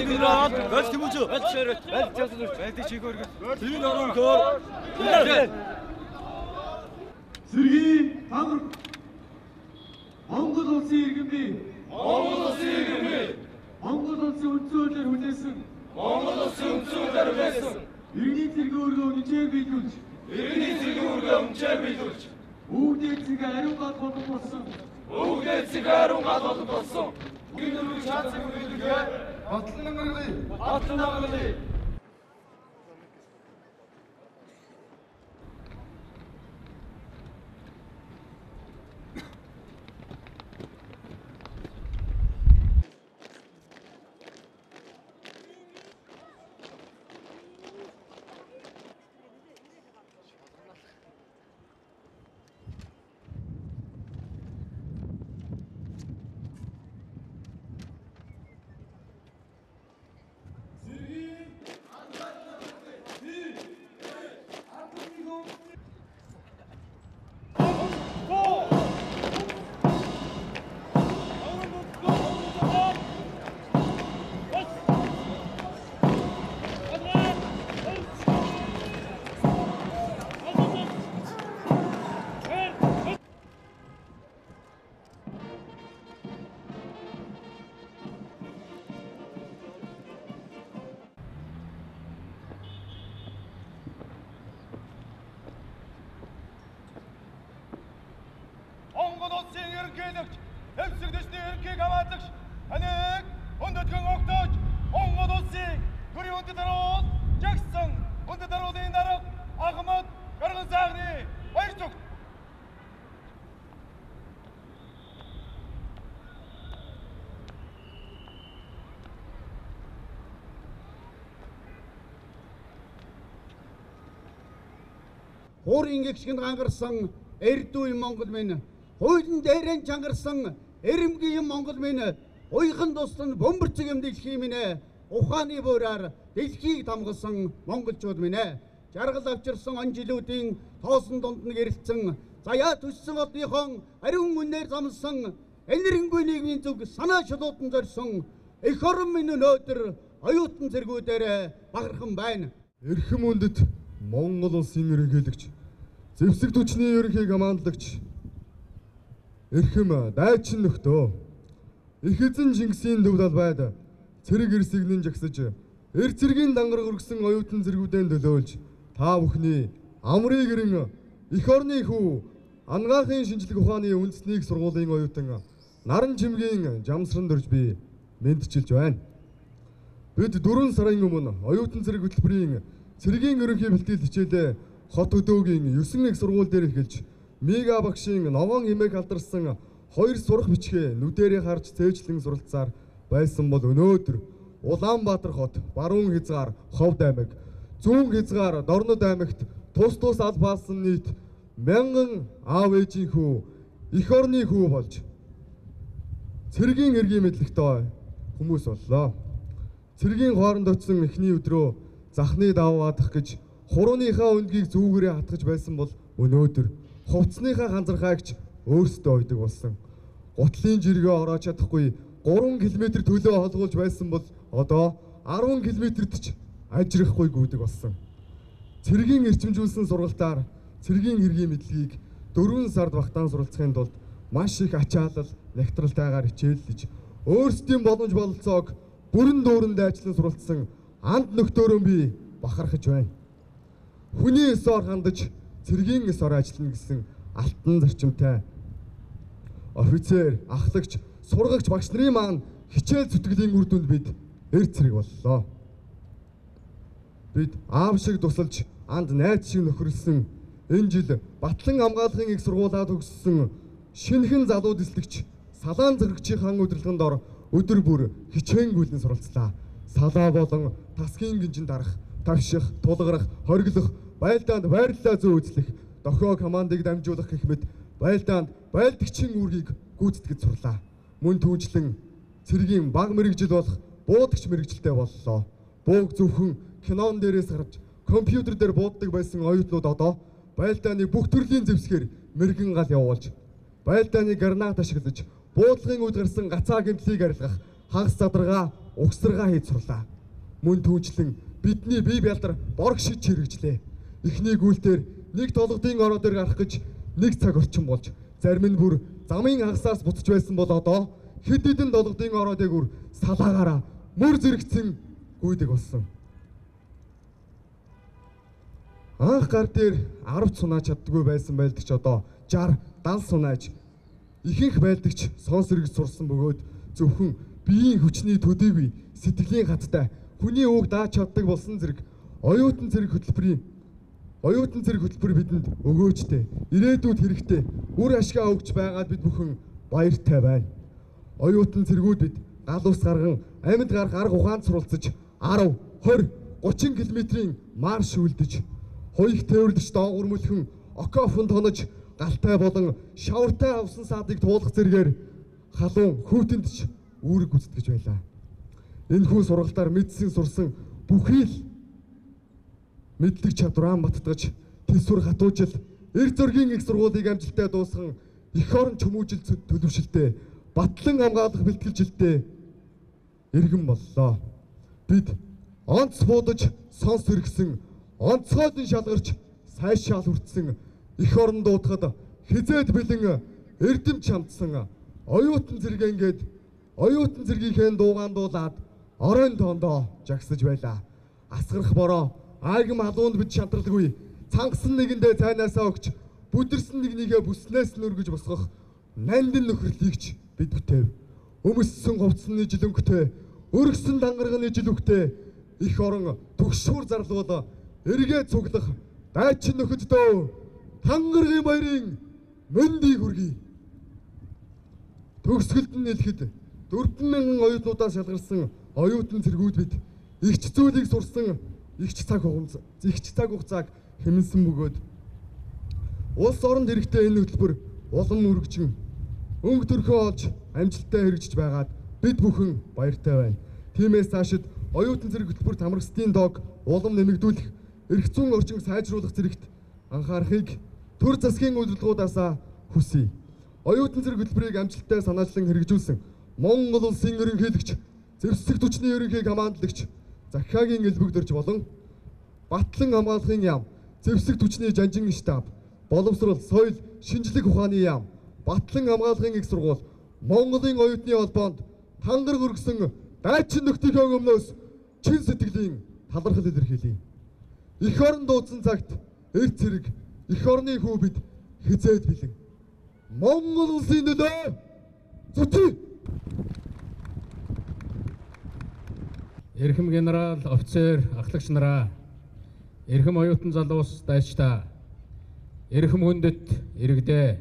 генерал. Байл тэмүүж. Байл шөрөт. Байл часдурч. Байлтыг чиг өргөл. Төвийн орон төр. Сэргийн хамар Монгол улсын иргэн бий. Монгол улсын иргэн бий. Монгол улсын үндсөөлөөр хүлээсэн Монгол улсын үндсөөлөөр байсан. иргэний цэргийн өргөө нижээр биелүүлж Иргэний цэргийн үргээ өмчээр биелүүлж. өвдөө цэгээ ариун гал болох болсон. Өвгдөө цэгарун гал болон болсон. Гинүр чацэг биелүүлгээ. Батлан амрагын Батлан амгалыг. Монгол ерөнхийлөгч төвсөг дэсний ерөнхий хамаалагч таныг өндөдгөн огтож Монгол улсын төрийн үндэт харуул жагсан үндэт харуулын дарга Ахмад Гарган сайхны баяр зүгт. Хуурын гэгшгэнд гангарсан эрдүү Монгол минь хуулийн дээрэн чангарсан эрэмгийн Монгол минь уйхан тусдан бөмбөрцөг юм дэлхий минь ухааны буураар дэлхийг тамгалсан монголчууд минь. Жаргал авчирсан он жилүүдийн тоосон дунд нь гэрэлцэн заяа төссөн одныхон ариун үнээр замсан энэрэнгүй нийгмийн зүг санаа шулуудан зорьсон эх орон минь өнөөдөр оюутан зэргүүдээр багархан байна. Эрхэм үндэт Монгол улсын ерөнхийлөгч зэвсэг түвшний ерөнхий командлагч Эрхэм дайчин нөхдөө их эзэн Чингисийн төв талбайд цэрэг эрсэгнэн жагсаж эр цэргийн дангар өргсөн оюутан зэргүүдэн төлөөлж та бүхний амрыг гэрэн их орны хүү ангаахын шинжлэх ухааны үндэснийг сургуулийн оюутан наран чимгийн жамсран дөрж би мэдчилж байна. Бид 4 сарын өмнө оюутан зэрэг хөтөлбөрийн цэргийн ерөнхий бэлтгэл хичээлээ хот өдөөгийн 9 их сургууль дээр эхэлж Мега багшийн новон хэмээх алдарсан хоёр сурах бичгээ нүдэрээ харж цээжлэн суралцаар байсан бол өнөөдөр Улаанбаатар хот, Баруун хязгаар Ховд аймаг, Зүүн хязгаар Дорнод аймагт тус тус албаалсан нийт мянган аав ээжийн хүү, эх орны хүү болж цэргийн эргийн мэдлэгтэй хүмүүс боллоо. Цэргийн хооронд очсон эхний өдрөө захны даваа адах гэж хурууныхаа өндгийг зүүгээрээ хатгаж байсан бол өнөөдөр хувцсныхаа ханзархаагч өөрсдөө ойдог болсон. Гутлын жиргээ ороод чадахгүй 3 км төлөө холгуулж байсан бол одоо 10 км-т ч ажрахгүй гүйдэг болсон. Цэргийн эрчимжүүлсэн сургалтаар цэргийн хэргийн мэдлэгийг 4 сард багтаан суралцахын тулд маш их ачаалал, нягтралтайгаар хичээллэж өөрсдийн боломж бололцоог бүрэн дүүрэн дайчлан суралцсан анд нөхдөөрөө би бахархаж байна. Хүний эсоор хандаж цэргийн эсоор ажиллана гэсэн алтан зарчимтай офицер, ахлагч, сургагч багш нарын маань хичээл зүтгэлийн үр дүнд бид эр цэрэг боллоо. Бид аав шиг тусалж анд найз шиг нөхөрлсөн энэ жил Батлан хамгаалахын их сургуулаа төгссөн шинэхэн залуу дислэгч Салаан зэрэгчийн удирдлаганд ор өдөр бүр хичээнгүйлэн суралцлаа. Салаа болон тасгийн гинжин дарах, тавших, тулгарах, хориглох, байлдаанд байрлалаа зөө үзлэх, дохио командыг дамжуулах гэх мэт байлдаанд байлдагчийн үүргийг гүйцэтгэж сурлаа. Мөн түүжлэн цэргийн баг мэрэгжил болох буудагч мэрэгжилтэй боллоо. Бууг зөвхөн кинон дээрээс гарч компьютер дээр бууддаг байсан оюутнууд одоо байлдааны бүх төрлийн зэвсгээр мэрэгэн гал явуулж байлдааны гранат ашиглаж буудлагын үед гарсан гацаа гэмтлийг арилгах хагас задаргаа угсаргаа хийж сурлаа. Мөн түүнчлэн бидний бие бялдар борг шиж хэрэгжлээ. Эхний гүйлтээр нэг толгодын ороо дээр гарах гэж нэг цаг орчим болж зарим нь бүр замын хагасаас буцаж байсан бол одоо хэд хэдэн толгодын ороо дээгүр салаагаараа мөр зэрэгцэн гүйдэг болсон. Анх гар дээр 10 цунаа чаддгүй байсан байлдагч одоо 60 дан сунааж ихэнх байлдагч сонс хэрэгж сурсан бөгөөд зөвхөн биеийн хүчний төдийгүй сэтгэлийн хаттай хүний ууг дааж чаддаг болсон зэрэг оюутан зэрэг хөтөлбөрийн оюутан зэрэг хөтөлбөр бидэнд өгөөжтэй ирээдүйд хэрэгтэй үр ашгаа өгч байгаад бид бүхэн баяртай байна. Оюутан зэргүүд бид гал ус гарган амьд гарах арга ухаанд суралцаж 10, 20, 30 км-ийн марш үлдэж хоёрт тээвэрлэж доогуур мөлхөн окофон тонож галтай болон шавартай авсан саадыг туулах зэргээр халуун хүүтэнд ч үүрэг гүйцэтгэж байлаа. Энэ хүн сургалтаар мэдсэн сурсан бүхий л мэдлэг чадвараа маттгаж төсвөр хатуужил эр зөргийн их сургуулийг амжилттай дуусган эх орон чөмүүжил төлөвшөлтөө батлан хамгаалах бэлтгэлжилтээ иргэн боллоо. Бид онц буудаж сонс хэрэгсэн онцгойдон шалгарч сайшаал хүртсэн эх орон дуудахад хизээд бэлэн эрдэм чамдсан оюутан зэрэгэнгээд оюутан зэргийнхээ дуугаандуулаад оройн тоондоо жагсаж байлаа. Асгарах бороо айгам халуунд бид шантралгүй цангасан нэгэндээ цайнаасаа өгч бүдэрсэн нэгнийгээ бүснээс нь өргөж босгох нандин нөхрөлийгч бид бүтэв. Өмссөн говцсны жилөнгөтэй өргөсөн дангарганы жилүгтэй их орон төгшүүр зарлуул эргээ цуглах дайчин нөхөддөө тангаргийн баярын мэндийг хүргэе. Төгсгөлд нь нэлэхэд 40000 оюутнуудаас шалгарсан оюутан цэргүүд бид ихч зүйлийг сурсан ихч цаг хугацаа ихч цаг хугацааг хэмнсэн бөгөөд улс оронд хэрэгтэй энэ хөтөлбөр улам үргэжин өнгө төрхөө олж амжилттай хэрэгжиж байгаад бид бүхэн баяртай байна. Тиймээс цаашид оюутан зэрэг хөтөлбөрт хамрагсдын дог улам нэмэгдүүлэх эрх зүйн орчин сайжруулах зэрэгт анхаарахыг төр засгийн удирдлагуудаасаа хүсье. Оюутан зэрэг хөтөлбөрийг амжилттай санаачлан хэрэгжүүлсэн Монгол улсын ерөнхийлөгч зэвсэг түвшний ерөнхий командлагч Захиагийн элбэгдэрч болон Батлан хамгаалахын яам зэвсэг түвшний жанжин штаб боловсрол соёл шинжлэх ухааны яам Батлан хамгаалахын их сургууль Монголын оюутны холбоонд тангар хөргсөн дайчин нөхдийнхөө өмнөөс чин сэтгэлийн талархал илэрхийлье. Эх орон дуудсан цагт эрт цэрэг эх орны хүү бид хизээд бэлэн. Монгол улсын төлөө зүтгий. Эрхэм генерал, офицер, ахлагч нараа, эрхэм оюутан залуус дайчдаа, эрхэм хүндэт иргэдээ,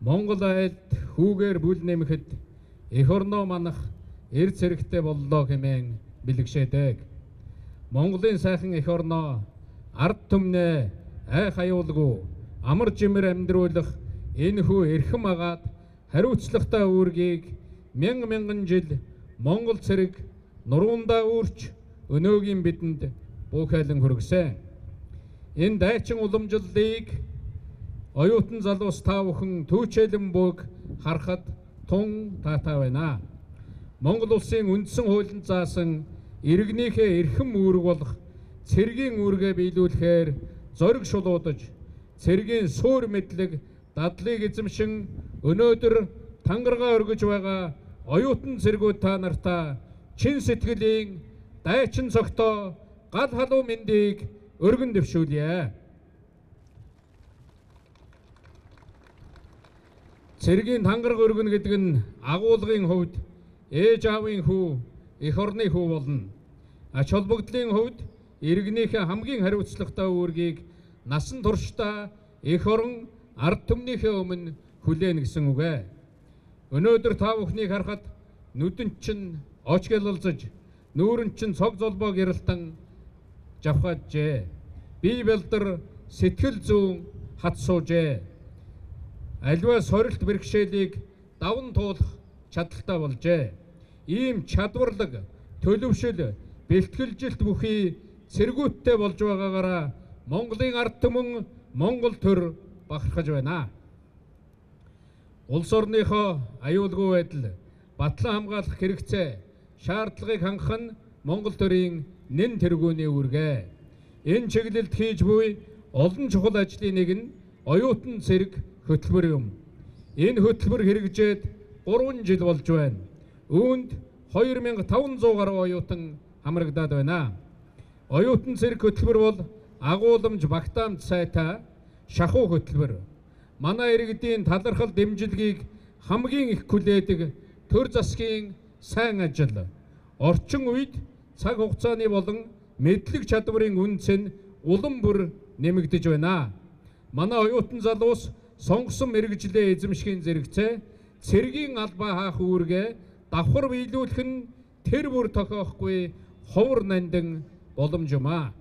Монгол айлд хүүгээр бүл нэмэхэд эх орноо манах эр цэрэгтэй боллоо хэмээн бэлгшээдэг. Монголын сайхан эх орноо ард түмнээ ай хаюулгүй амар жимэр амьдруулах энэ хүү эрхэм агаад хариуцлагатай үүргийг мянган мянган жил Монгол цэрэг нуруундаа үүрч өнөөгийн бидэнд буухайлан хүргэсэн. Энэ дайчин уламжлалыг оюутан залуус та бүхэн түүчэлэн бүг харахад тун таатай байна. Монгол улсын үндсэн хуулинд заасан иргэнийхээ эрхэм үүрэг болох цэргийн үүргээ биелүүлэхээр зориг шулуудаж цэргийн суур мэдлэг дадлыг эзэмшин өнөөдөр тангараа өргөж байгаа оюутан цэргүүд та нартаа чин сэтгэлийн дайчин цогтоо гал халуун мэндийг өргөн дэвшүүлье. Цэргийн тангараг өргөн гэдэг нь агуулгын хувьд ээж аавын хүү эх орны хүү болно. Ач холбогдлын хувьд иргэнийхээ хамгийн хариуцлагатай үүргийг насан туршдаа эх орон ард түмнийхээ өмнө хүлээнэ гэсэн үг ээ. Өнөөдөр та бүхнийг харахад нүдэнд чинь оч гэлэлзэж, нүүрэнд чинь цог золбоо гэрэлтэн жавхааджээ. Бие бэлдэр сэтгэл зүүн хат суужээ. Альва сорилт бэрхшээлийг даван туулах чадaltaй болжээ. Ийм чадварлаг төлөвшөл бэлтгэлжилт бүхий цэргүүттэй болж байгаагаараа Монголын ард түмэн Монгол төр бахархаж байна. Улс орныхоо аюулгүй байдал, батлан хамгаалах хэрэгцээ, шаардлагыг хангах нь Монгол төрийн нэн тэргүүний үүргээ. Энэ чиглэлд хийж буй олон чухал ажлын нэг нь оюутан цэрэг хөтөлбөр юм. Энэ хөтөлбөр хэрэгжээд 3 жил болж байна. Үүнд 2500 гаруй оюутан хамрагдаад байна. Оюутан цэрэг хөтөлбөр бол агуулмж багтаамж сайтай шахуу хөтөлбөр. Манай иргэдийн талархал дэмжлэгийг хамгийн их хүлээдэг төр засгийн сайн ажил. Орчин үед цаг хугацааны болон мэдлэг чадварын үнц нь улам бүр нэмэгдэж байна. Манай оюутан залуус сонгосон мэрэгжлээ эзэмшхийн зэрэгцээ цэргийн албаа хаах үүргээ давхар биелүүлэх нь тэр бүр тохиохгүй ховор нандин боломж юм а.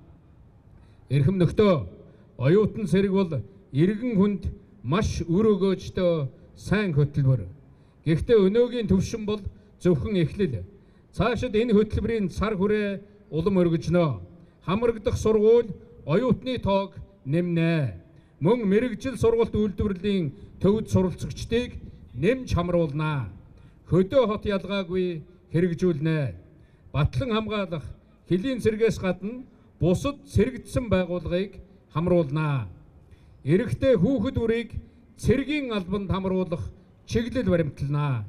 Эрхэм нөхдөө оюутан цэрэг бол иргэн хүнд маш үр өгөөжтэй сайн хөтөлбөр. Гэхдээ өнөөгийн төвшин бол зөвхөн эхлэл. Цаашид энэ хөтөлбөрийн цар хүрээ улам өргөжнө. Хамрагдах сургууль оюутны тоог нэмнэ. Мөн мэрэгжил сургалт үйлдвэрлэлийн төвд суралцагчдыг нэмж хамруулнаа. Хөдөө хот ялгаагүй хэрэгжүүлнэ. Батлан хамгаалах хөлийн цэргээс гадна бусад цэрэгдсэн байгууллагыг хамруулнаа. Эрэгтэй хүүхэд үрийг цэргийн албанд хамруулах чиглэл баримтланаа.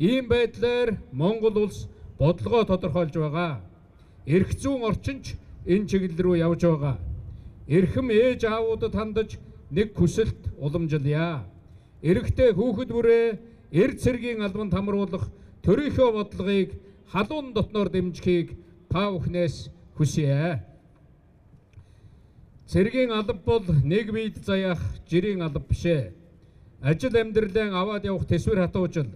Ийм байдлаар Монгол улс бодлогоо тодорхойлж байгаа. Эрх зүйн орчинч энэ чиглэл рүү явж байгаа. Эрхэм ээж аавуудад хандаж нэг хүсэлт уламжилъя. Эрэгтэй хүүхэд бүрээ эр цэргийн албанд хамруулах төрийнхөө бодлогыг халуун дотноор дэмжихийг та бүхнээс хүсье. Цэргийн алба бол нэг биед заяах жирийн алба бишээ. Ажил амьдралын аваад явах төсвөр хатуужил,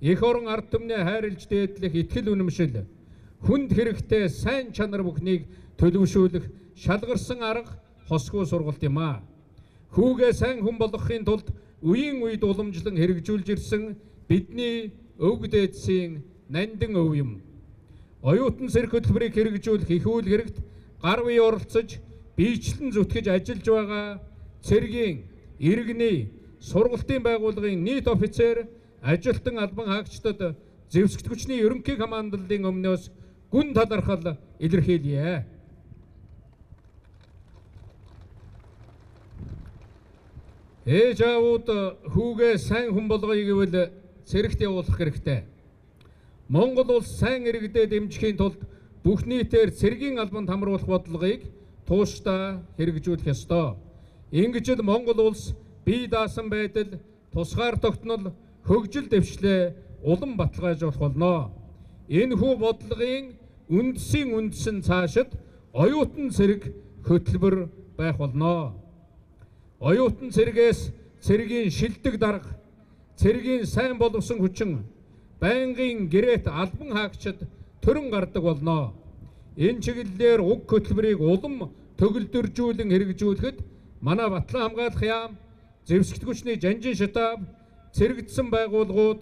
эх орон ард түмнээ хайрлж дээдлэх итгэл үнэмшил, хүнд хэрэгтэй сайн чанар бүхнийг төлөвшүүлэх шалгарсан арга хосгүй сургалт юм а. Хүүгээ сайн хүн болгохын тулд үеийн үед уламжлан хэрэгжүүлж ирсэн бидний өвг дээдсийн нандин өв юм. Оюутан сэрх хөтөлбөрийг хэрэгжүүлэх их үйл хэрэгт гар бие оролцож биечлэн зүтгэж ажиллаж байгаа цэргийн иргэний сургалтын байгууллагын нийт офицер ажилтан албан хаагчдад зэвсэгтгүчний ерөнхий командлын өмнөөс гүн талархал илэрхийлье. Ээж аавууд хүүгээ сайн хүн болгоё гэвэл цэрэгт явуулах хэрэгтэй. Монгол улс сайн иргэдэд дэмжихийн тулд бүх нийтээр цэргийн албанд хамруулах бодлогыг тууштай хэрэгжүүлэх ёстой. Ингэж л Монгол улс бие даасан байдал, тусгаар тогтнол, хөгжил дэвшлээ улам баталгаажуулах болно. Энэ хүү бодлогын үндсийн үндсэн цаашид оюутан цэрэг хөтөлбөр байх болно. Оюутан цэргээс цэргийн шилдэг дарга, цэргийн сайн боловсон хүчин, байнгын гэрээт албан хаагчид төрөн гардаг болно. Энэ чиглэлээр уг хөтөлбөрийг улам төгөлдөржүүлэн хэрэгжүүлэхэд манай Батлан хамгаалах яам, зэвсэгтгүчний жанжин шатаав, цэрэгдсэн байгууллагууд,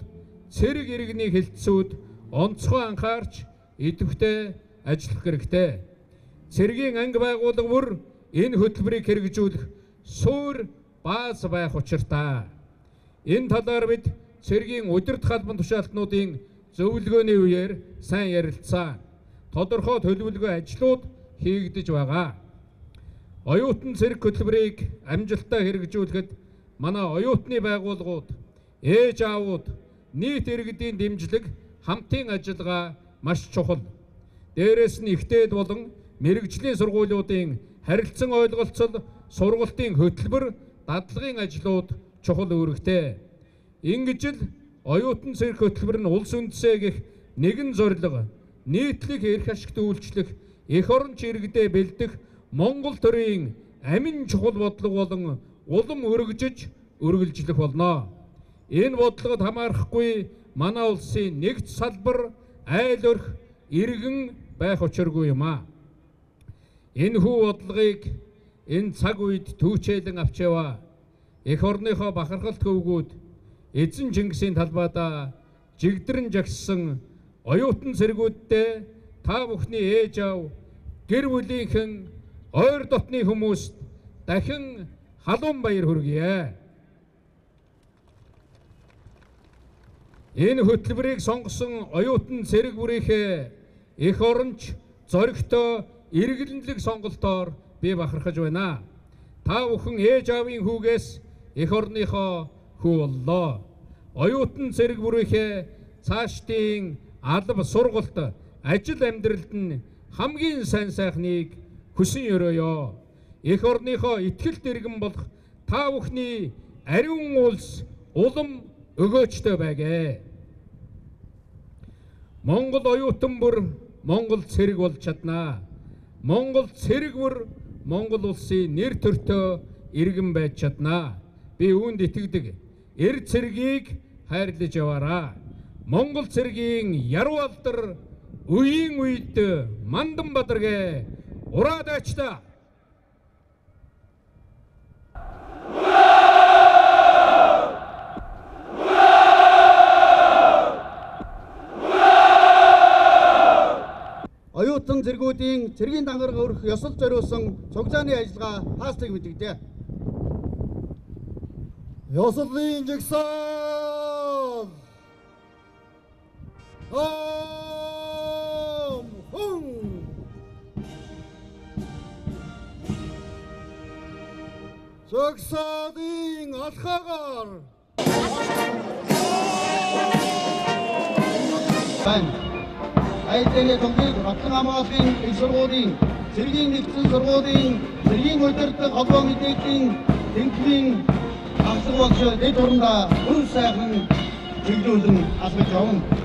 цэрэг иргэний хэлтсүүд онцгой анхаарч идэвхтэй ажиллах хэрэгтэй. Цэргийн анги байгууллага бүр энэ хөтөлбөрийг хэрэгжүүлэх суур бааз байх учиртай. Энэ талаар бид цэргийн удирдах албан тушаалтнуудын зөвлөгөөний үеэр сайн ярилцсан. Тодорхой төлөвлөгөө ажлууд хийгдэж байгаа. Оюутан цэрэг хөтөлбөрийг амжилттай хэрэгжүүлэхэд манай оюутны байгууллагууд, ээж аавууд, нийт иргэдийн дэмжлэг, хамтын ажиллагаа маш чухал. Дээрээс нь ихтэйд болон мэрэгжлийн сургуулиудын харилцан ойлголцол сургалтын хөтөлбөр дадлагын ажлууд чухал үүрэгтэй. Ингэж л оюутан цэрэг хөтөлбөр нь улс үндэсээ гих нэгэн зорилго нийтлэг эрх ашигт үйлчлэх эх орон чирэгдээ бэлдэх Монгол төрийн амин чухал бодлого болон улам өргөжөж өргөлжлөх болно. Энэ бодлогод хамаарахгүй манай улсын нэгд салбар айл өрх иргэн байх учиргүй юм а. Энэ хүү бодлогыг энэ цаг үед түүчээлэн авч яваа. Эх орныхоо бахархалт хөвгүүд эзэн Чингисийн талбайдаа жигдэрэн жагссан оюутан цэргүүдтэй та бүхний ээж аав гэр бүлийнхэн ойр дотны хүмүүст дахин халуун баяр хүргье. Энэ хөтөлбөрийг сонгосон оюутан цэрэг бүрийнхээ их оронч зоригтой эргэлэнлэг сонголтоор би бахархаж байна. Та бүхэн ээж аавын хүүгээс их орныхоо хүү боллоо. Оюутан цэрэг бүрийнхээ цаашдын алба сургалт ажил амьдралд нь хамгийн сайн сайхныг хүсэн өрөөё. Их орныхоо ихтгэл дэргэн болох та бүхний ариун улс улам өгөөчтэй байгээ. Монгол оюутан бүр Монгол цэрэг болж чаднаа. Монгол цэрэг бүр Монгол улсын нэр төртөө иргэн байж чаднаа. Би үүнд итгэдэг. Эр цэргийг хайрлаж яваараа. Монгол цэргийн яруу алдар үеийн үед мандан бадаргэ ураад ачта. Оюутан зэргүүдийн цэргийн дангараг өрөх ёсол зориулсан цуглааны ажиллагаа хааслыг мэдэгдээ. Ёслолын жигсаал. Ам хүн. Жагсаадын алхаагаар байна. Айдэнэ томгийг батлан хамгааллын их сургуулийн цэргийн нэгдсэн сургуулийн цэргийн удирдах холбоо мэдээллийн тэнхимийн авсан багш дэд хурандаа хүн сайхан чиглүүлэн алхаж явна.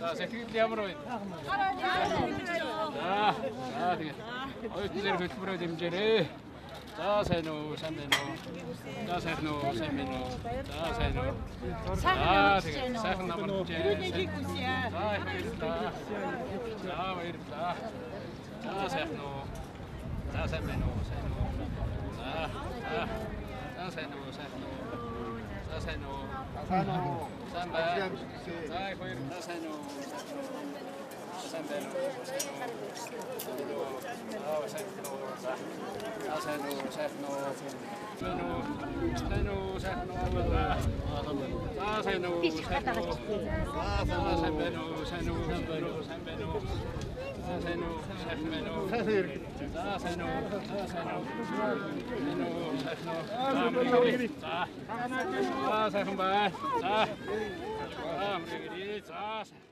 За, сэтгэл ямар байна? За, за тэгээд оюутан зэрэг хөтөлбөрөө дэмжээрэй. За сайн уу, сайн байна уу? За сайн уу, сайн байна уу? За сайн уу? За тэгээд сайхан намар хичээ. За баярлалаа. За баярлалаа. За сайхан уу? За сайн байна уу? Сайн уу? За за. За сайн уу, сайн уу? За сайн уу? Сайн уу? Сайн байна. За баярлалаа. Сайн уу? Сайн байна За. Сайн уу? За сайн уу? За сайн уу? За сайн? За? За. За. Бай. За. Аа мөрөг. За.